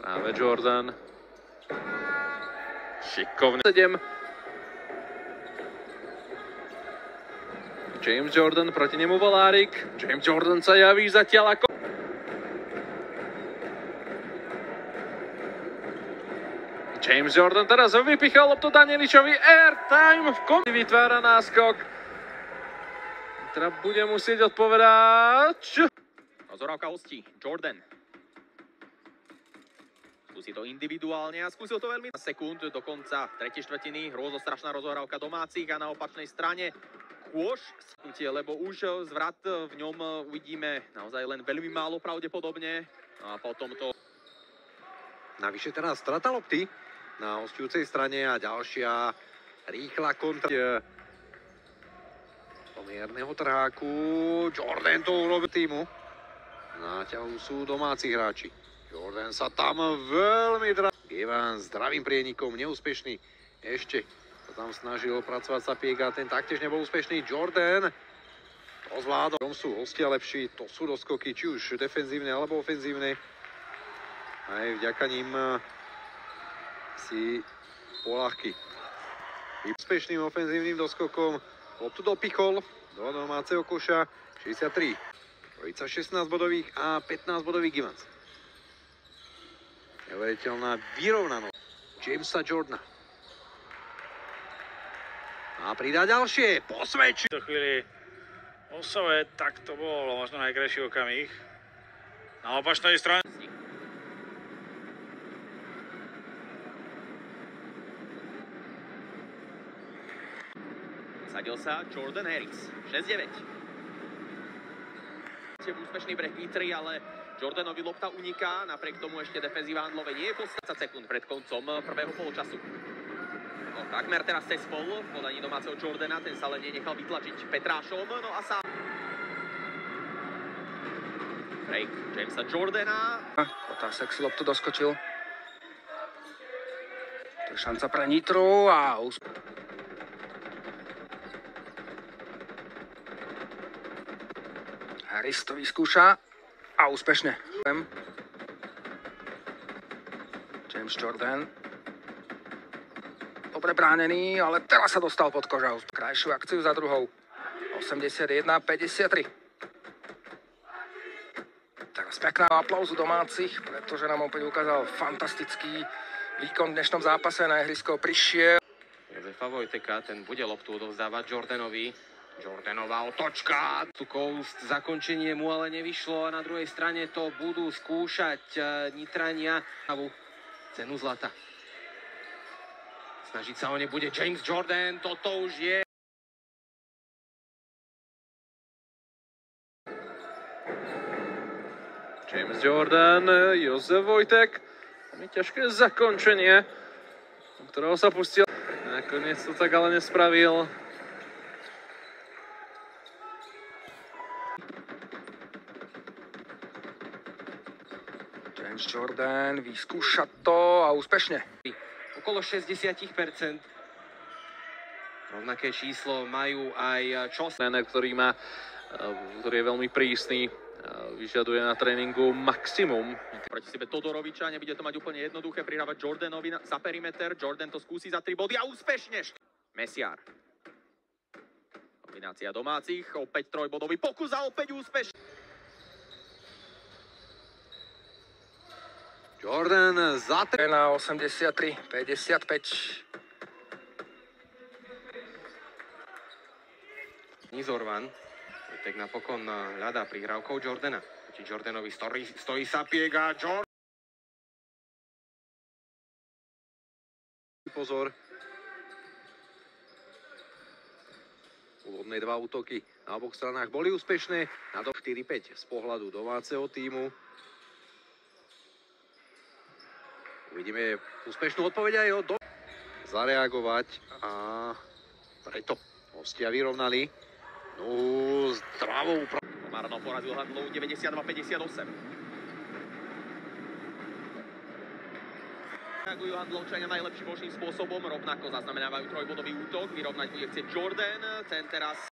Práve Jordan. Šikovne. 7. James Jordan, proti nemu Volárik. James Jordan sa javí zatiaľ ako... James Jordan teraz vypichol loptu Danieličovi. Airtime v konci vytvára náskok. Teda bude musieť odpovedať. Rozorávka hostí. Jordan. Skúsi to individuálne a skúsil to veľmi sekúnd do konca tretej štvrtiny. Hrozostrašná rozohrávka domácich a na opačnej strane kôž skutie, lebo už zvrat v ňom uvidíme naozaj len veľmi málo pravdepodobne. No a potom to Navyše teraz strata lopty na hostujúcej strane a ďalšia rýchla kontra pomierneho trháku. Jordan to urobil týmu. Na ťahu sú domáci hráči. Jordan sa tam veľmi drá. Evan zdravým prienikom, neúspešný. Ešte sa tam snažil pracovať sa pieka, ten taktiež nebol úspešný. Jordan to zvládol. Tom sú hostia lepší, to sú doskoky, či už defenzívne alebo ofenzívne. Aj vďaka ním eh, si polahky. Úspešným ofenzívnym doskokom loptu dopichol do domáceho koša 63. Trojica 16 bodových a 15 bodových Givans. Neuveriteľná vyrovnanosť Jamesa Jordana. A pridá ďalšie, posvedčí. V chvíli Osove, tak to bol možno najkrajší okamih. Na opačnej strane sadil sa Jordan Harris. 6-9. Úspešný breh Nitry, ale Jordanovi lopta uniká, napriek tomu ešte defenzíva Handlove nie je po 30 sekúnd pred koncom prvého poločasu. No, takmer teraz cez pol v podaní domáceho Jordana, ten sa len nenechal vytlačiť Petrášom, no a sám break Jamesa Jordana. Otásek si loptu doskočil. To je šanca pre Nitru a to vyskúša a úspešne. James Jordan. Dobre bránený, ale teraz sa dostal pod koža. Krajšiu akciu za druhou. 81-53. Teraz pekná aplauzu domácich, pretože nám opäť ukázal fantastický výkon v dnešnom zápase. Na ihrisko prišiel. Jozefa Vojteka, ten bude loptu odovzdávať Jordanovi. Jordanová otočka. Tu Koust, zakončenie mu ale nevyšlo a na druhej strane to budú skúšať e, Nitrania. Cenu zlata. Snažiť sa o ne bude James Jordan, toto už je. James Jordan, Jozef Vojtek. Veľmi ťažké zakončenie, ktorého sa pustil. Nakoniec to tak ale nespravil. James Jordan vyskúša to a úspešne. Okolo 60%. Rovnaké číslo majú aj Čos. Tréner, ktorý má, eh, ktorý je veľmi prísny, eh, vyžaduje na tréningu maximum. Proti sebe Todoroviča, nebude to mať úplne jednoduché prirávať Jordanovi za perimeter. Jordan to skúsi za 3 body a úspešne. Mesiar. Kombinácia domácich, opäť trojbodový pokus a opäť úspešne. Jordan za tri. Na 83, 55. Nizorvan. Tak napokon eh, hľadá prihrávkou Jordana. Proti Jordanovi stojí, stojí Sapiek a Jordan. Pozor. Úvodné dva útoky na oboch stranách boli úspešné. Na to 4-5 z pohľadu domáceho týmu. Uvidíme úspešnú odpoveď aj do... zareagovať a preto hostia vyrovnali. No, zdravou. Marno porazil Handlov 92-58. Reagujú Handlovčania najlepším možným spôsobom, rovnako zaznamenávajú trojbodový útok, vyrovnať bude chcieť Jordan, ten teraz